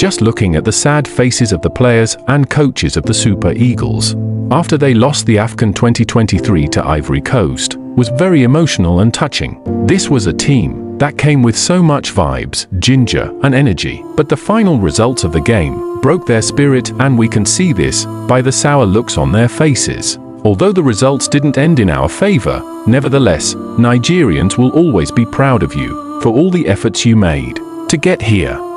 Just looking at the sad faces of the players and coaches of the Super Eagles after they lost the AFCON 2023 to Ivory Coast was very emotional and touching. This was a team that came with so much vibes, ginger, and energy. But the final results of the game broke their spirit, and we can see this by the sour looks on their faces. Although the results didn't end in our favor, nevertheless, Nigerians will always be proud of you for all the efforts you made to get here.